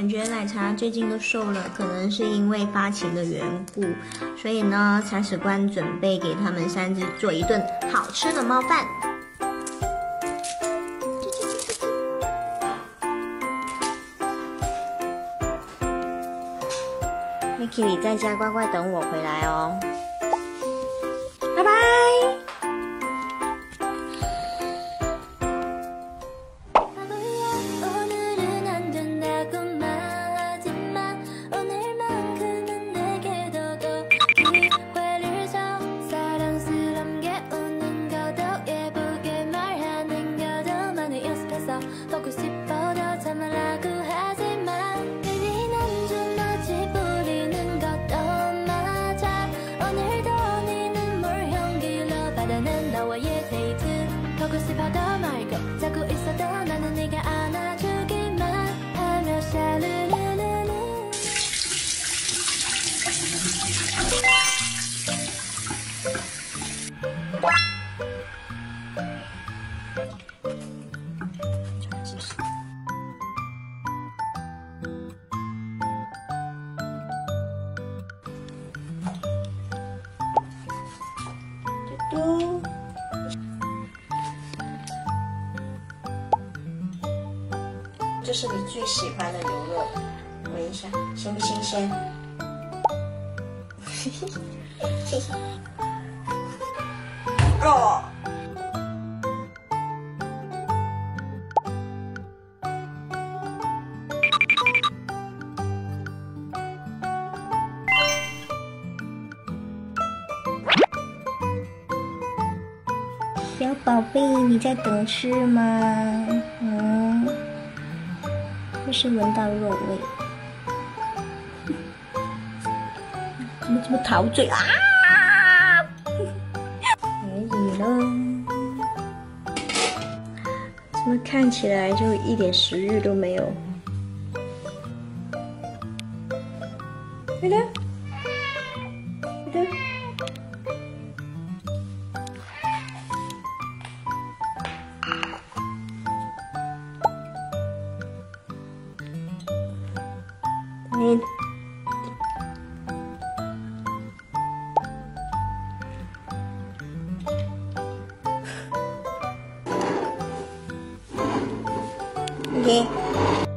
感觉奶茶最近都瘦了，可能是因为发情的缘故，所以呢，铲屎官准备给他们三只做一顿好吃的猫饭。Miki，你在家乖乖等我回来哦，嘟，这是你最喜欢的牛肉，闻一下，新不新鲜？谢谢。哦。小宝贝，你在等吃吗？嗯，又是闻到肉味，怎么这么陶醉啊？可以了，怎么看起来就一点食欲都没有？对的，对的。对。